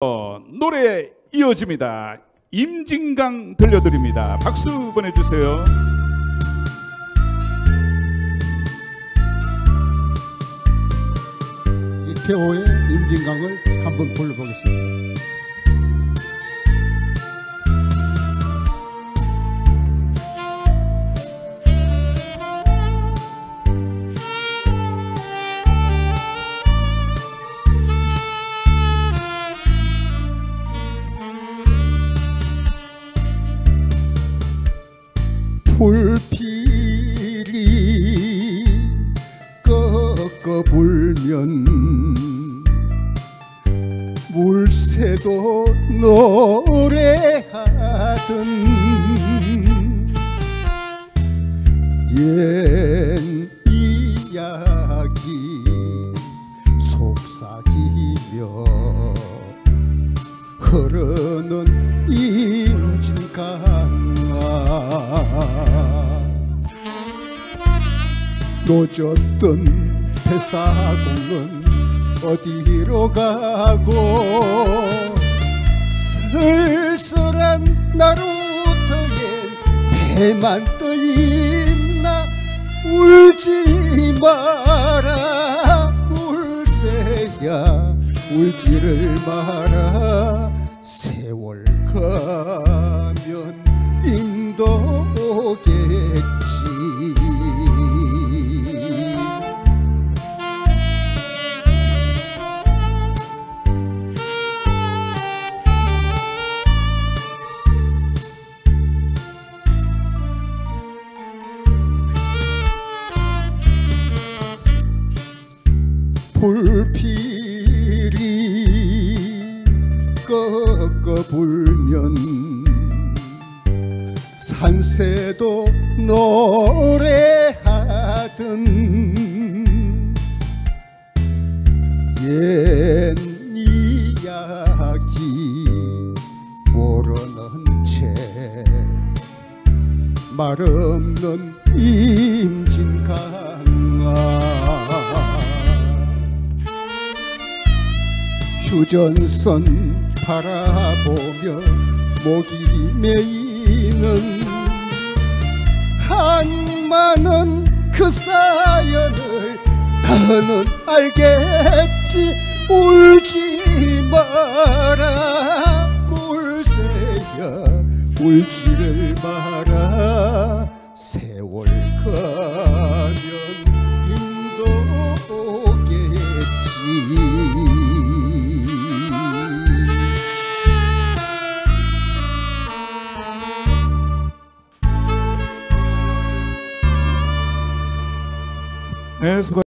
어, 노래 이어집니다. 임진강 들려드립니다. 박수 보내주세요. 이태호의 임진강을 한번 불러보겠습니다. 불필이 꺾어 불면 물새도 노래하던 옛 이야기 속삭이며 흐르는 놓쳤던 배사공은 어디로 가고? 쓸쓸한 나루터에 배만 떠 있나? 울지 마라 울새야. 울지를 마라 세월 가 불면 산새도 노래하던 옛 이야기 모르는 채 말 없는 임진 휴전선 바라보며 목이 메이는 한많은 그 사연을 너는 알겠지. 울지 마라. 물새야 울지 네, 수고.